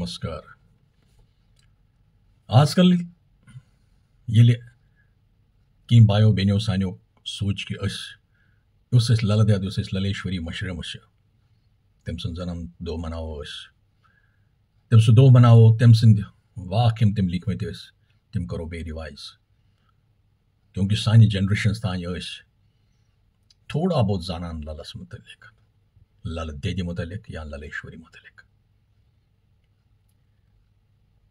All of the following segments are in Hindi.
नमस्कार। आजकल ये कि बायो बेनो सानो सोच कि उस लल दद उस ललेश्वरी मशरम तम जन्म दो मनावो तम सह दो तम सद वाक यम तम लिखमत तम करो बे रिवाइज। क्योंकि सान जनरेशन तान थोड़ा बहुत जानान ललस मुतलिक लल दद मुतलिक या ललेश्वरी मुतलिक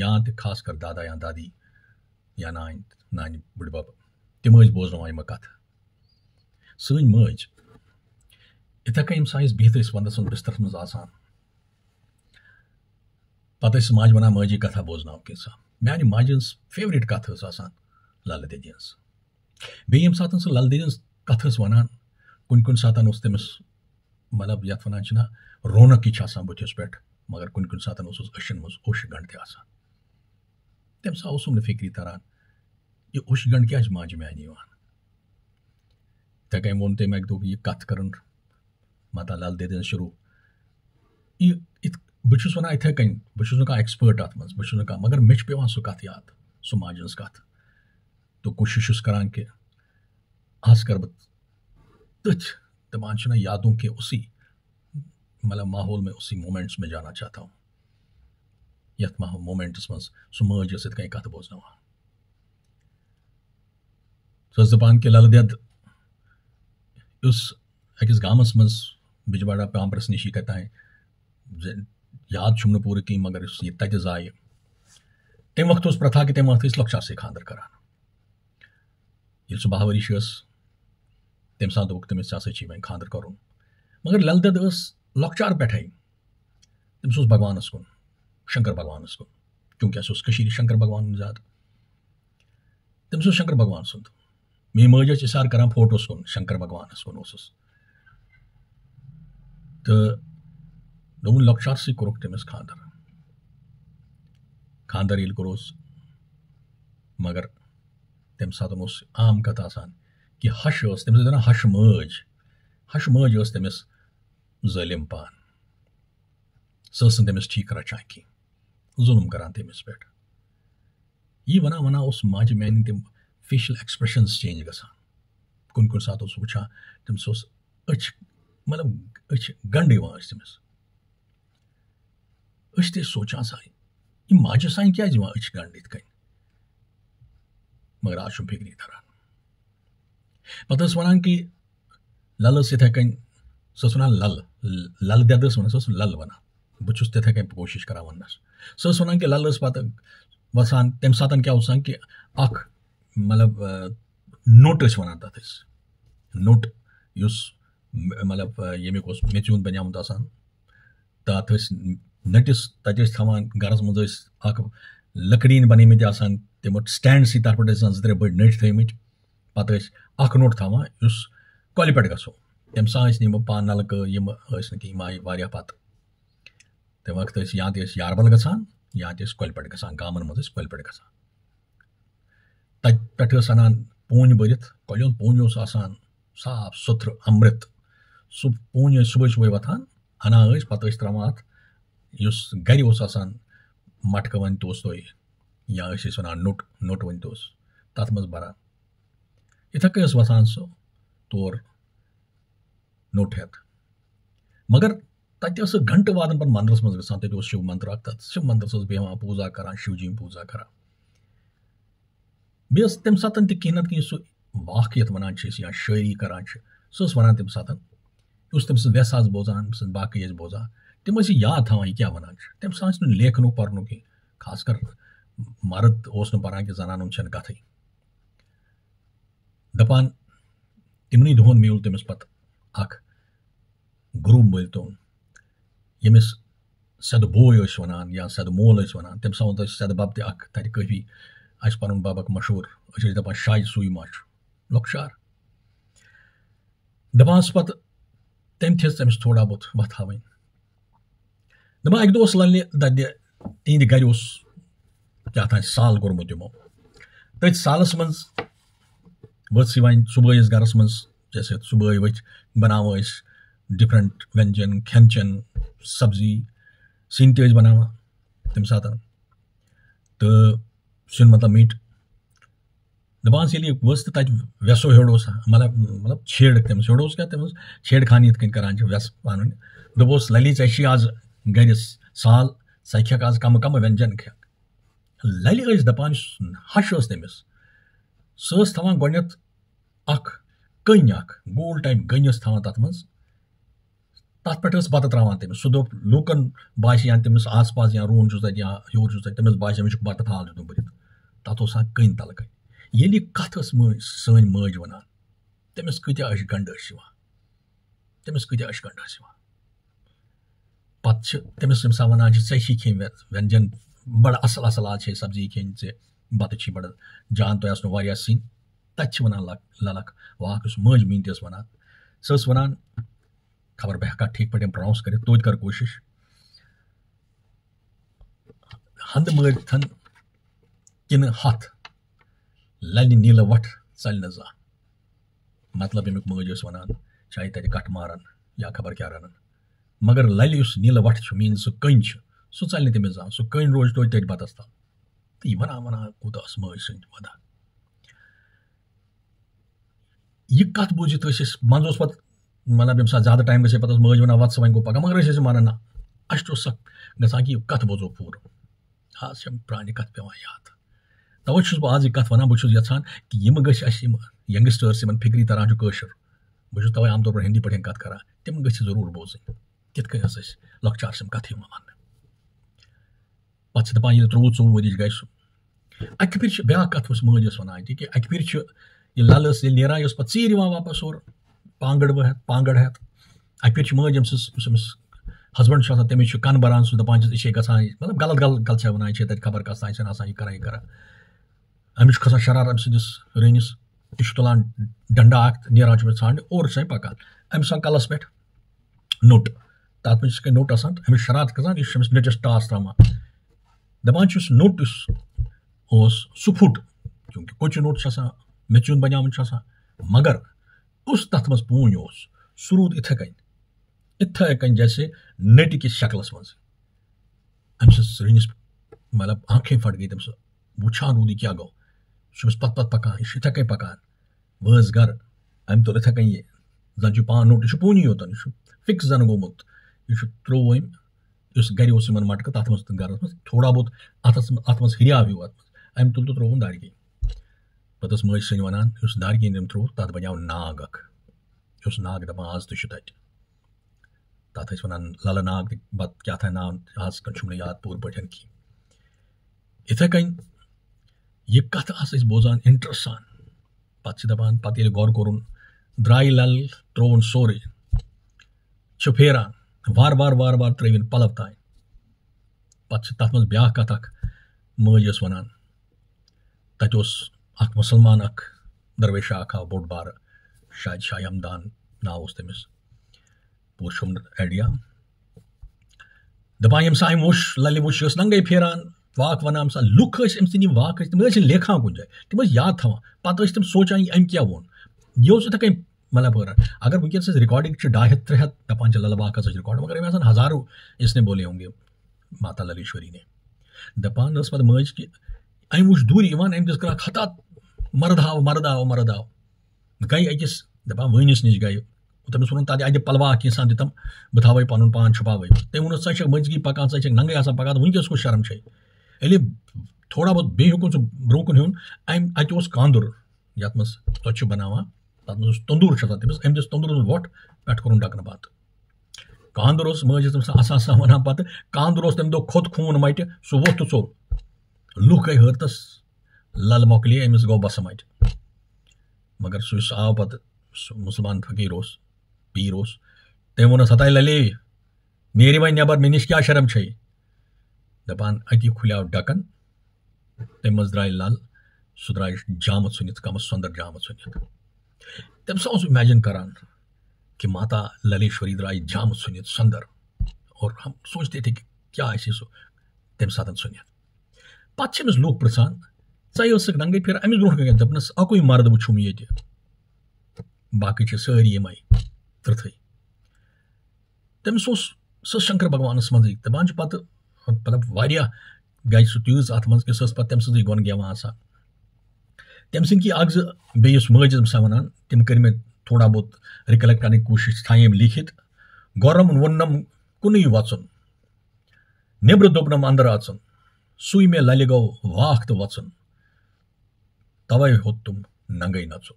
बिहित तम सात यमो अश खेव सोरे मोबाइल फेसबुक व्हाट्सएप टीवी तम सात यह अख ज़रिया आसान यम सात या मज या खास कर दादा, या दादी या नान नान बुढ़बब तम बोजन यम कथ। सन मज इथे कन साइस बिहत वंदस बिस्तर मज आसान। पत माज वन मजी कथा बोजन कैसा मानि माज फेवरेट कथ आसान लल ददि बेम सात सह लल ददि कथ वन कुन कुन सात तमिस मतलब ये वन रौनक यह बुथिस पे मगर कुन कुन सात अशन मज ओश गंड तम तम सा फिक्री तरान यह ओश गंड क्या माज मानि इथे कन वो तम अक यह कथ कर माता लल ददन शुरू यह बहुत वन इथे कन बहुत एक्सपर्ट अत मज बहुत मगर मे पे सह कथ याद सह माजन कथ तो कोशिश करान कि आज कर बह तथ दपान यादों के उसी मतलब माहौल में उसी मोमेंट्स में जाना चाहता हूँ यथ मोमेंट्स मज सह मज इत कहीं कथ बोजन सह दपान कि लल दद अकिस गामस मज बिजवाड़ा पाम्परस नश कताएँ याद छुम पूरे कहीं मगर यह तत जाय तम वक्त प्रथा कि तम वक्त लक्चार खानदर करान ये सह बह वरिश तम सात दोक तमिस वे वन खानदर कर। मगर लल दद लक्चार पे तमिस भगवानस कुन शंकर भगवानस कुन। क्योंकि अस शंकर भगवान उसको। क्योंकि ज़्यादा तमिस शंकर भगवान सुंद मे मज इशार करान फोटोस कुन शंकर भगवानस कुन तो दोन लक्चार सह कोर तमिस खानदर। खानदर ये कोस मगर तम सात आम आसान कि हश तमिस वन हश मज हश मज तमिस जलिम पान। सह तमिस ठीक रचान की। जुलम करान तमिस पे यह वना वना माज मानि तम फेशियल एक्सप्रेशन चेंज ग कुन कुन सात वुचान तमिस अच मतलब अच, गंड तमिस अस सोचान सा? यह माज सान क्या अच गंड इत मगर आज फिक्री तरान पत वन कि लल इथे वन लल लल दद वन सह लल वन बहुत तिथे कन कोशिश करा वनस सह वन कि लल पत वसान, तम सात क्या कि अख मतलब नोट वन तथ नोट मतलब यमिक मेचून बनियामुत आसान तथ नटिस तत थवान गरस मज लकड़ीन बनमत आसान तमो स्टैंड सी तथ पे जो त्रे बड़ नट थमत पत नोट थवान कल पे गो तम सा नम पान नलक कहें तम वक्त या यारबल गसान, या कल पे गसान, गामन मज कल पे गसान. तत पे अनान पून भरत कल पून आसान साफ़ सुथ्र अमृत. सह पून सुबह सुबह वथान अना पत त्रावान अत गर मटक वन तो या वन नोट नोट वन तो तथ मज बरान इथे कई वसान सह तौर नोट हेत. मगर तत घंट वादन पे मंदिरस मज ग तत शिव मंदिर तथ शिव मंदिर बेहान पूजा करान शिवजी पूजा करान बे तम सात कहीं ना कहीं सह वाक ये वन या शायरी करान सह वन तम सात तम सस बोजान बाकी बोजान तम याद थवान यह क्या वन तम सा लेखन पर्न कहीं खासकर मर्द पान कि जनान कथ दपान तिमन दोहन म्यूल तमिस पत अख गुरु मल तोन यमिस सद बोय वन या सद मोल वन तम सा वो सद बब तक काफ़ी अस पन बब मशहूर अस दपान शाय सुई मा लॉकशार दपान पे तम तमिस थोड़ा बहुत वत हावन दपान अक दोस लल दद तिहद गर क्या था साल कोर्मुत यमो तथ सालस मज वस वन सुबह गरस मज जैसे सुबह वथ बनाव डिफरेंट व्यंजन खेन चन सब्ज़ी, सिन तज बना तम सात तो सुन मतलब मीट। दपान ये वस तो वेसो हेड़ मतलब मतलब छेड़ तमिस हेड़ क्या तमिस छेड़ खानी इत करान वेस पान दोपस ललि ऐसी आज गर साल सह खेक आज कम कम व्यंजन खेक ललि दपान हश तमिस गोत अख कन गोल टाइप गन थवान तथ मज तथ पे बत त्रावान तमिस सह दोप लूकन बास या तमिस आस पास या रून तत या हूर तमिस बास अमिस बत थाल दितुन भरित तथ कन तल कन ये कत सन मज वन तमिस कत अशगंड तमिस कत अशगंड पे तमिस सा खेन व्यंजन, बड़ असल असल आज सब्ज़ी खेन ऐ बत बड़। जान तुम आसनो सिन तत वन ललक। वाक मज मीन वन सस वन खबर बह हेका ठीक पे प्रोनाउंस कर तो कर कोशिश। हंद मज थन, किन हथ? लल नील वट चल जा। मतलब अमुक मज वन चाहे तत कट मारन, या खबर क्या रन मगर लल नील वट मीन सह कन सह चल तमिस जा सह कन रोज तो तथ बतस तल तो यह वन वन कूत मज सन वदा। यह कत मज मतलब ये ज़्यादा टाइम गे पे मज वन वत गो पगह मगर वन ना अस गा कि कत बोजो पूर आज प्रान कत पे याद तवे बह आज कत वन बहुत यहान कि यम गंगस्टर्स इन फिक्री तरान कशर बहुत तवे आम तौर पर हिंदी पे कत कर तम गरूर बोजन कित लकचार सम कथ वन पे दपान त्रोवु चौवु वरिश गए सह अक फिर ब्या कथ मज वन कि अक फिर यह लल नान पे चीर वापस और पांगड़ हेत पांगड़ हेत अक फिर मज अम्स हस्बैंड तमिस कन बरान सह दपान ये गसान मतलब गलत गलत गलत वन तक खबर कस तान यह कर यह कर अमिस खसान शरार अम सदिस रनिस यह तुलान डंडा अख नान ांड और सा पकान अमिस कलस पे नोट तथ मे नोट आसान अमिस शरारत गसान यह नटस टास त्रावान दपान नोट सह फुट क्योंकि कोच नोट मेचुन बनियाम मगर उस तथ मज पून सह रूद इथे कन इथे कन जैसे नट किस शक्लस मज अमिस रनिस मतलब आँखें फट गई तम वुचान रूद क्या गो? सह पत पत पकान यह इथे कन पकान। वह गर अम तुल इथे कन ये। जन पान नोट यह पूनी योतन यह फिक्स जन गोमुत यह त्रोव अम इस गर मटक तथ मज गर मज थोड़ा बहुत अत अत मज अम तुल तो त्रोवन दारगी पे मज सन वन उस दारगी अम त्रो तथ बनो नाग अख उस नाग दपान आज तो तत तथ वन लल नाग बत क्या था नाव आज कन याद पूर पे की इथे कन यह कथ बोजान इंटरेस्ट सान पे दपान पे गौर कोर द्राय लल त्रोन सोरे फेरान वार वार वार वार त्रविन पलव तान पे तथ मज ब्या कथ अख मज वन तत अख मुसलमान अख दरवेशा अख बोड़ बार शायद शाह हमदान नाव तमिस पूर शुम एडिया दपान यम सा वुश लल वुश नंगे फेरान वाक वन सा लुख अम वाक तम लेखा जाए तम याद थवान पे तम सोचान अम क्या यह इथे कन मतलब अगर वनकस रिकॉर्डिंग ढाई हथ त्रे हथ दपान लल वाक रिकॉर्ड मगर अम हज़ारों इसने बोले होंगे माता ललेश्वरी ने दपान मज कि अम वुच दूर अम दिस कर खता मर्द आव मर्द आव मर्द आव गई अकिस दपान वनिस नश गई तमिस वो तक अद पलवा कैसा दितम बह थवे पन पान छुपावे तम वो सह मजगी पकान सह नंगे आसान पकान वनकस को शर्म ये थोड़ा बहुत बे हेकुन ब्रो कुन हेन अम अत कांदुर ये मज तुच बनावान तथ मज तंदूर तमिस अम दिस तंदूर वोट पे कोर डकन बंद वन लुख गई हरतस, लल मोकली अमिस गो बस मट मगर सह आव पे मुसलमान फकीर पीर तम वो हता लले। नेरि वह नबर मे नश क्या शर्म छे दपान अति खुलियाव ढकन तम द्राय लल सह द्राय जामत सुनित कमस सुंदर जामत सुनित। तम सा इमेजिन करान कि माता ललेश्वरी द्राय जामत सुनित, सुंदर। और हम सोचते थे कि क्या ऐसे सो तम सात सुनित पे लूक पृछान चे नंगे फिर अमिस ब्रो दपनस अकुई मर्द वुम ये बाकी सारी यम तृथ तमिस सो शंकर भगवान मज दपान पे मतलब वारिया गई सह तीज अत मज कि पे तम सज गुन गेवान आसान तम सद अख बेस मज वन तम कर मे थोड़ा बहुत रिकलेक्ट करने कोशिश थाम लिखित गौरम वोनम कुन वचन नेब्र दोपनम अंदर अचन सुई मे लल गो वाख तो वचन तवे हो तुम नंगे नचो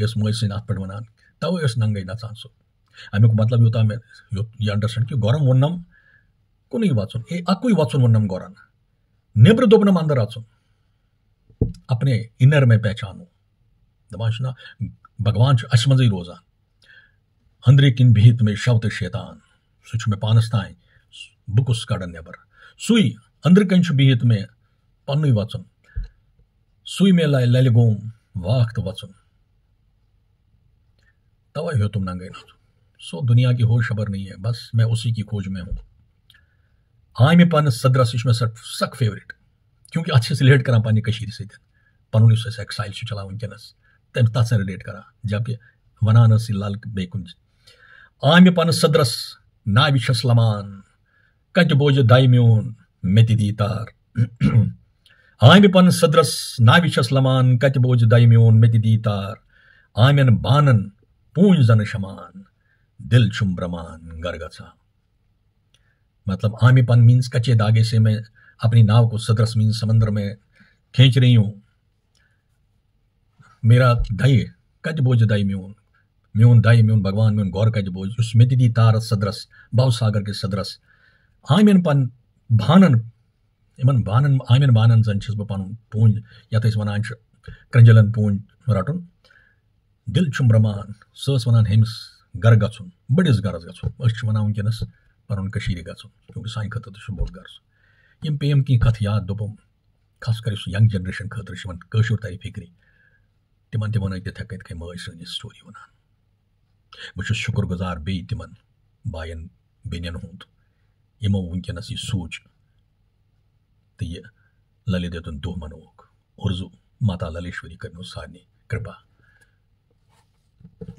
यस मज सन अत पे वन तवे नंगे नचान सह अमुक मतलब यूत मे यह अंडरस्टैंड कि गौरम वोनम कुन वचन ए अकुई वचन वोनम गौरन नेब्र दोपनम अंदर अचन अपने इनर में पहचानो दपान भगवान अस मज रोजान अंदर किन बिहित में तो शैतान सह मे पानस तान बुकुस कड़न नबर सुई अंदर कन बिहित में पन्न वचन। सुई में लाए लल गोम वाख तो वचन। तवा हो तुम नंगे ना सो दुनिया की होश खबर नहीं है, बस मैं उसी की खोज में हूँ। आम पन सदरस यह मे सख फेवरेट। क्योंकि अच्छे से रिलेट करान पन्ने सत पन एक्साइल चलान वनकस तम तथ रिलेट कर जबकि वनान लाल बे कुन आम पन सदरस नावि लमान। कत बोझ दाय म्योन मे दी तार। आम पन सदरस नावि छस लमान कत बोझ दाय म्योन मे दी तार। आमन बानन पूंज जन शमान, दिल छुम ब्रमान गर गचा मतलब आमी पन मीन्स कच्चे धागे से मैं अपनी नाव को सदरस मीन्स समंदर में खींच रही हूँ। मेरा दई कज बोझ दई म्यून म्यून दई म्यून भगवान म्यून गौर कज बोझ, उस मिति तार सदरस भाव सागर के सदरस आमिन पन भानन इन बानन आमिन बानन जन बह पन पूंज ये वन क्रंजलन पूंज रटन दिल छुम रमान सह वन हमिस गर गन बड़िस गरस गन वन वनकस पन गन क्योंकि सान खत बोड़ गर यम पेम कह कथ याद दोपम खास कर यंग जनरेशन खतर तरी फिक्री तिमन ते वन तिथे कथ मज सन स्टोरी वन बहुत शुक्र गुजार बे तिमन बायन बेन हूंद यमो वनकस यह सोच तो यह ललित दोह दुह मनोक उर्जू माता ललेश्वरी कर सारे कृपा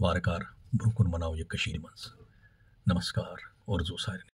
वारकार ब्रोह कुन मनाव यह मज नमस्कार उर्जू सारे